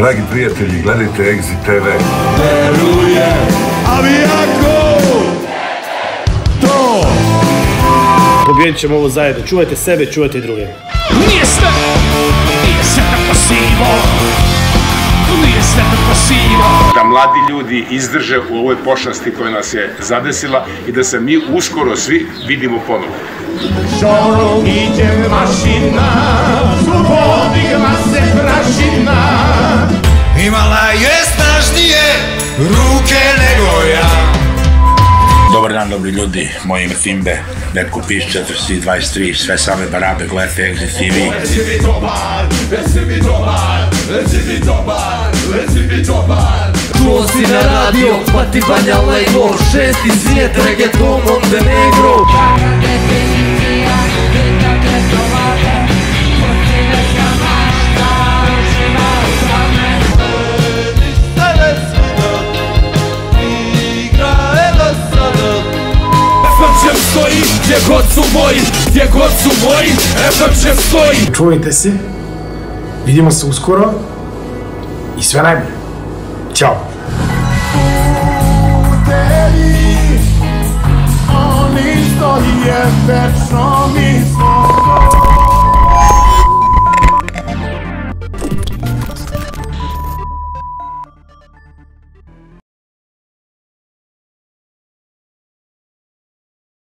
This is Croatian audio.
Dragi prijatelji, gledajte Exit TV. Ali ako to Pobijedit ćemo ovo zajedno. Čuvajte sebe, čuvajte i druge. Nije sve, nije sve tako sivo Nije sve tako sivo da mladi ljudi izdrže u ovoj pošasti koja nas je zadesila i da se mi uskoro svi vidimo ponovo. Šorom iđe mašina ruke nego ja. Dobar dan, dobri ljudi, moje ime Timbe, Netko Piš 423, sve same barabe, gledajte Exit TV. Reci mi dobar, reci mi dobar Reci mi dobar, reci mi dobar. Čuo si na radio, pa ti Banja Lego. Šesti svijet, reggaeton, Montenegro FMČ gdje god su moji Gdje god su moji, FMČ stoji Čuvajte se, vidimo se uskoro i sve najbolje. Ćao! Oni stoje večno mi smo